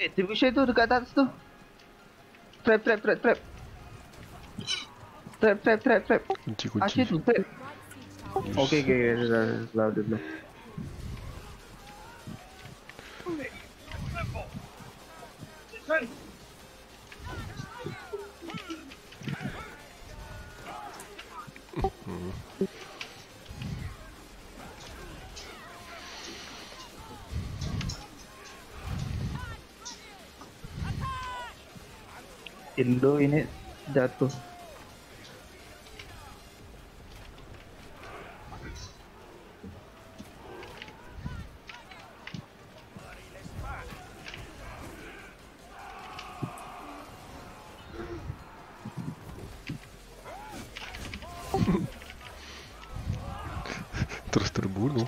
Eh, Trebuchet tu dekat atas tu. Trap, trap, trap, trap. Trap, trap, trap, trap. Kunci kunci. tu, trap. Okay, okay, okay. Dah, dah, dah, dah, el nodo viene datos Трастербуну.